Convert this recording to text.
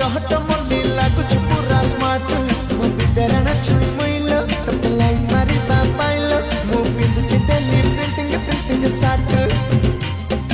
ଚହଟ ମଲ୍ଲି ଲାଗୁଛୁ ପୁରା ସ୍ମାର୍ଟ ମୁଁ ବିଦରଣ ଛୁଇଁଲ ତତେ ଲାଇନ୍ ମାରିବା ପାଇଲ ମୁଁ ପିନ୍ଧୁଛି Saturn